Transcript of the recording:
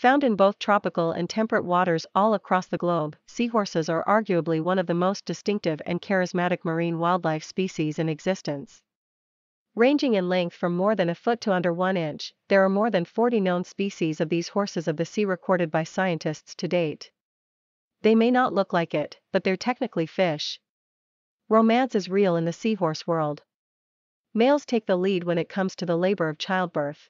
Found in both tropical and temperate waters all across the globe, seahorses are arguably one of the most distinctive and charismatic marine wildlife species in existence. Ranging in length from more than a foot to under one inch, there are more than 40 known species of these horses of the sea recorded by scientists to date. They may not look like it, but they're technically fish. Romance is real in the seahorse world. Males take the lead when it comes to the labor of childbirth.